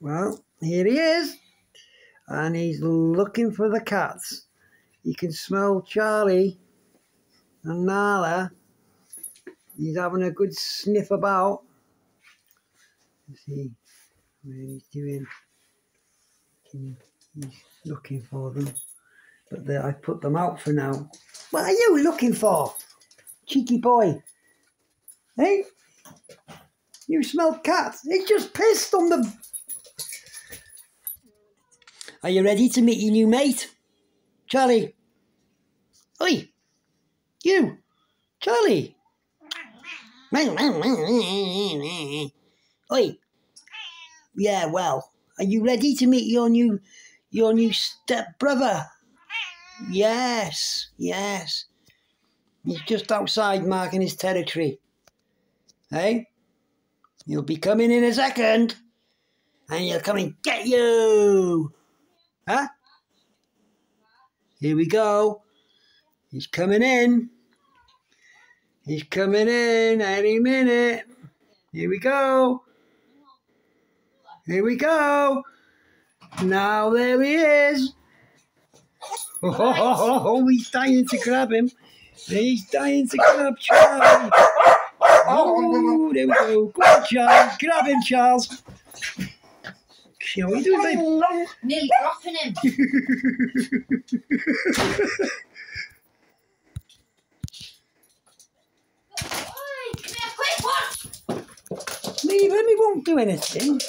Well, here he is. And he's looking for the cats. You can smell Charlie and Nala. He's having a good sniff about. Let's see what he's doing. He's looking for them. But I put them out for now. What are you looking for? Cheeky boy. Hey? You smell cats. It's just pissed on the are you ready to meet your new mate? Charlie. Oi. You. Charlie. Oi. Yeah, well, are you ready to meet your new your new step brother? Yes, yes. He's just outside marking his territory. Hey? He'll be coming in a second. And he'll come and get you. Huh? Here we go. He's coming in. He's coming in any minute. Here we go. Here we go. Now there he is. Oh, he's dying to grab him. He's dying to grab Charlie. Oh, there we go. Go on, Charles. Grab him, Charles. What are you doing, babe? Nearly dropping him. Leave him, he won't do anything.